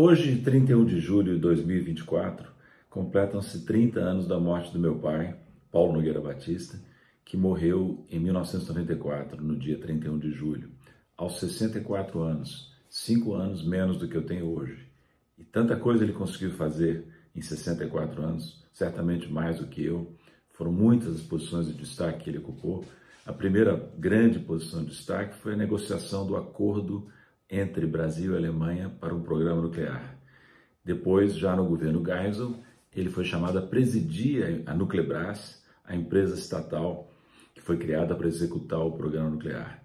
Hoje, 31 de julho de 2024, completam-se 30 anos da morte do meu pai, Paulo Nogueira Batista, que morreu em 1994, no dia 31 de julho, aos 64 anos, cinco anos menos do que eu tenho hoje. E tanta coisa ele conseguiu fazer em 64 anos, certamente mais do que eu. Foram muitas as posições de destaque que ele ocupou. A primeira grande posição de destaque foi a negociação do acordo entre Brasil e Alemanha para um programa nuclear. Depois, já no governo Geisel, ele foi chamado a presidir a Nuclebras, a empresa estatal que foi criada para executar o programa nuclear.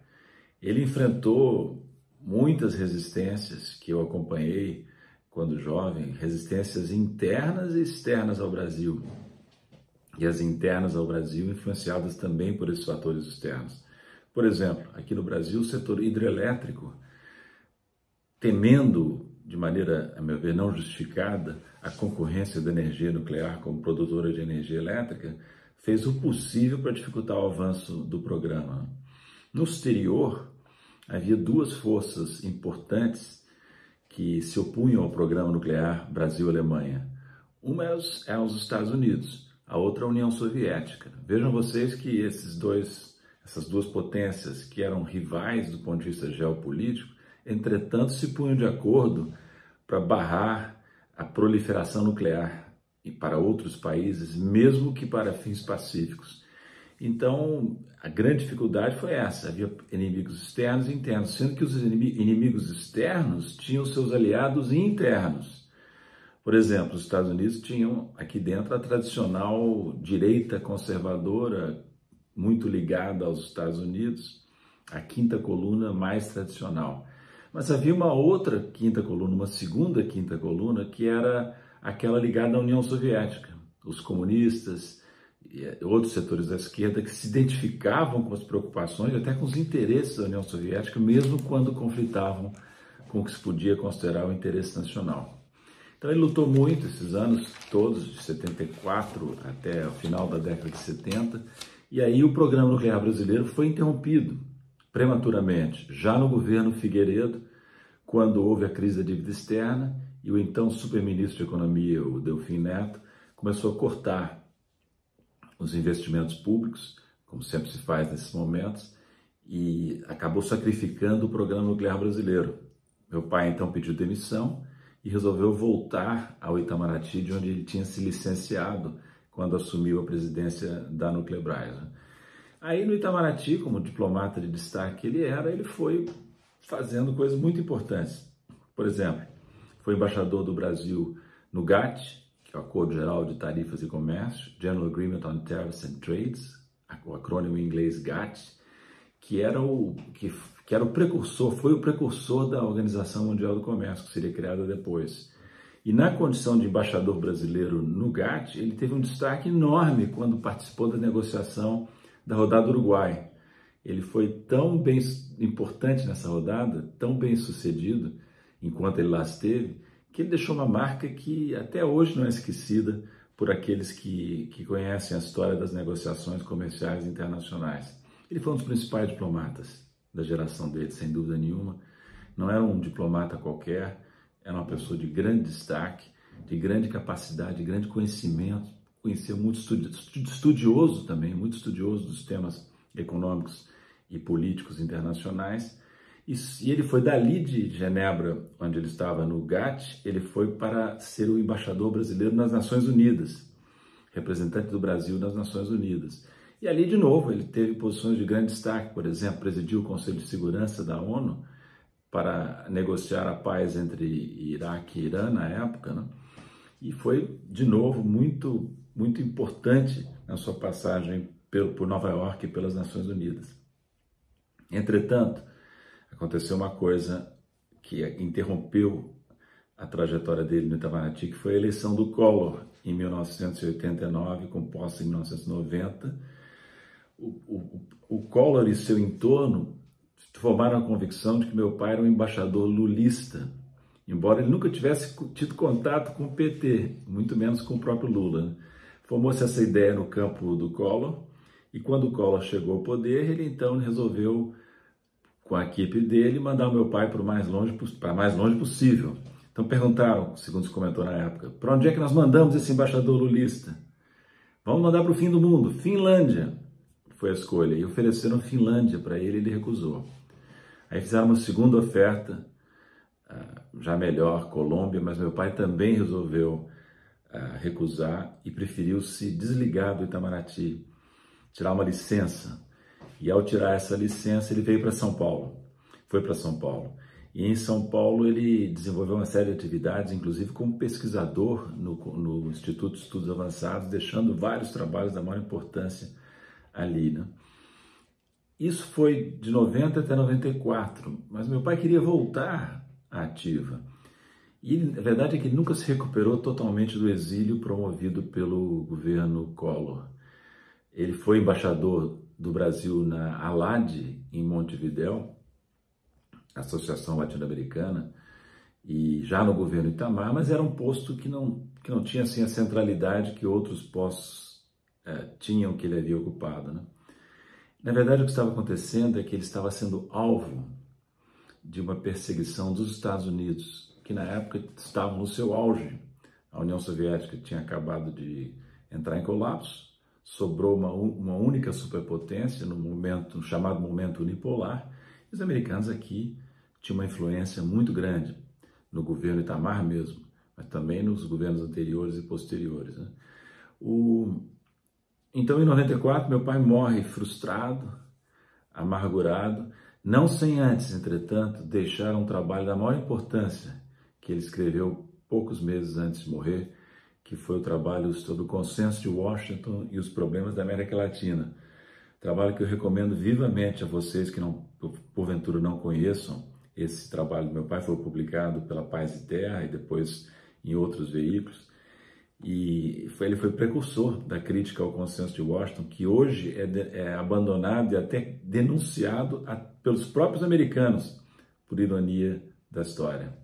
Ele enfrentou muitas resistências que eu acompanhei quando jovem, resistências internas e externas ao Brasil. E as internas ao Brasil influenciadas também por esses fatores externos. Por exemplo, aqui no Brasil, o setor hidrelétrico, temendo de maneira, a meu ver, não justificada, a concorrência da energia nuclear como produtora de energia elétrica, fez o possível para dificultar o avanço do programa. No exterior, havia duas forças importantes que se opunham ao programa nuclear Brasil-Alemanha. Uma é os, é os Estados Unidos, a outra a União Soviética. Vejam vocês que esses dois, essas duas potências que eram rivais do ponto de vista geopolítico, entretanto se punham de acordo para barrar a proliferação nuclear e para outros países, mesmo que para fins pacíficos. Então, a grande dificuldade foi essa: havia inimigos externos e internos, sendo que os inimigos externos tinham seus aliados internos. Por exemplo, os Estados Unidos tinham aqui dentro a tradicional direita conservadora, muito ligada aos Estados Unidos, a quinta coluna mais tradicional. Mas havia uma outra quinta coluna, uma segunda quinta coluna, que era aquela ligada à União Soviética. Os comunistas e eh, outros setores da esquerda que se identificavam com as preocupações, até com os interesses da União Soviética, mesmo quando conflitavam com o que se podia considerar o interesse nacional. Então ele lutou muito esses anos todos, de 74 até o final da década de 70, e aí o programa nuclear brasileiro foi interrompido prematuramente, já no governo Figueiredo, quando houve a crise da dívida externa e o então superministro de Economia, o Delfim Neto, começou a cortar os investimentos públicos, como sempre se faz nesses momentos, e acabou sacrificando o programa nuclear brasileiro. Meu pai então pediu demissão e resolveu voltar ao Itamaraty, de onde ele tinha se licenciado quando assumiu a presidência da Nuclebras. Aí no Itamaraty, como diplomata de destaque que ele era, ele foi fazendo coisas muito importantes. Por exemplo, foi embaixador do Brasil no GATT, que é o Acordo Geral de Tarifas e Comércio, General Agreement on Tariffs and Trades, o acrônimo em inglês GATT, que era o que, que era o precursor, foi o precursor da Organização Mundial do Comércio, que seria criada depois. E na condição de embaixador brasileiro no GATT, ele teve um destaque enorme quando participou da negociação da rodada Uruguai. Ele foi tão bem importante nessa rodada, tão bem sucedido, enquanto ele lá esteve, que ele deixou uma marca que até hoje não é esquecida por aqueles que, que conhecem a história das negociações comerciais internacionais. Ele foi um dos principais diplomatas da geração dele, sem dúvida nenhuma. Não era um diplomata qualquer, era uma pessoa de grande destaque, de grande capacidade, de grande conhecimento, conhecia muito estudioso também, muito estudioso dos temas econômicos e políticos internacionais e, e ele foi dali de Genebra, onde ele estava no GATT, ele foi para ser o embaixador brasileiro nas Nações Unidas, representante do Brasil nas Nações Unidas. E ali, de novo, ele teve posições de grande destaque, por exemplo, presidiu o Conselho de Segurança da ONU para negociar a paz entre Iraque e Irã na época, né? E foi, de novo, muito, muito importante na sua passagem por Nova York e pelas Nações Unidas. Entretanto, aconteceu uma coisa que interrompeu a trajetória dele no Itamaraty, que foi a eleição do Collor em 1989, com posse em 1990. O, o, o Collor e seu entorno formaram a convicção de que meu pai era um embaixador lulista, embora ele nunca tivesse tido contato com o PT, muito menos com o próprio Lula. Formou-se essa ideia no campo do Collor, e quando o Collor chegou ao poder, ele então resolveu com a equipe dele, mandar o meu pai para mais longe, para mais longe possível. Então perguntaram, segundo se comentou na época, para onde é que nós mandamos esse embaixador lulista? Vamos mandar para o fim do mundo, Finlândia foi a escolha. E ofereceram Finlândia para ele, ele recusou. Aí fizeram uma segunda oferta, já melhor, Colômbia, mas meu pai também resolveu ah, recusar e preferiu se desligar do Itamaraty, tirar uma licença. E ao tirar essa licença, ele veio para São Paulo. Foi para São Paulo. E em São Paulo ele desenvolveu uma série de atividades, inclusive como pesquisador no, no Instituto de Estudos Avançados, deixando vários trabalhos da maior importância ali. Né? Isso foi de 90 até 94, mas meu pai queria voltar ativa. E a verdade é que ele nunca se recuperou totalmente do exílio promovido pelo governo Collor. Ele foi embaixador do Brasil na ALAD, em Montevidéu, Associação Latino-Americana, e já no governo Itamar, mas era um posto que não, que não tinha assim, a centralidade que outros postos é, tinham que ele havia ocupado. Né? Na verdade, o que estava acontecendo é que ele estava sendo alvo de uma perseguição dos Estados Unidos, que na época estavam no seu auge. A União Soviética tinha acabado de entrar em colapso, sobrou uma, uma única superpotência no momento no chamado momento unipolar, os americanos aqui tinham uma influência muito grande no governo Itamar mesmo, mas também nos governos anteriores e posteriores. Né? O... Então, em 94, meu pai morre frustrado, amargurado, não sem antes, entretanto, deixar um trabalho da maior importância que ele escreveu poucos meses antes de morrer, que foi o trabalho sobre o consenso de Washington e os problemas da América Latina, Trabalho que eu recomendo vivamente a vocês que não, porventura não conheçam. Esse trabalho do meu pai foi publicado pela Paz e Terra e depois em outros veículos. E foi, ele foi precursor da crítica ao consenso de Washington, que hoje é, de, é abandonado e até denunciado a, pelos próprios americanos, por ironia da história.